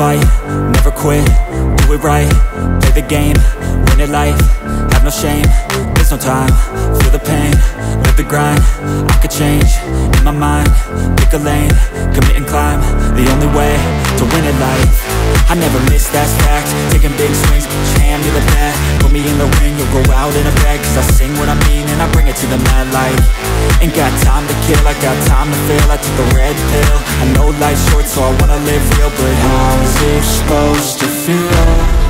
fight, never quit, do it right, play the game, win it life, have no shame, there's no time, feel the pain, live the grind, I could change, in my mind, pick a lane, commit and climb, the only way to win at life. I never miss, that's fact, taking big swings, hand to the bat, put me in the ring, you'll go out in a bag, cause I sing what I mean and I bring it to the mad light. Ain't got time to kill, I got time to feel, I took the red pill, I know life's short so I wanna live real, but how's it supposed to feel?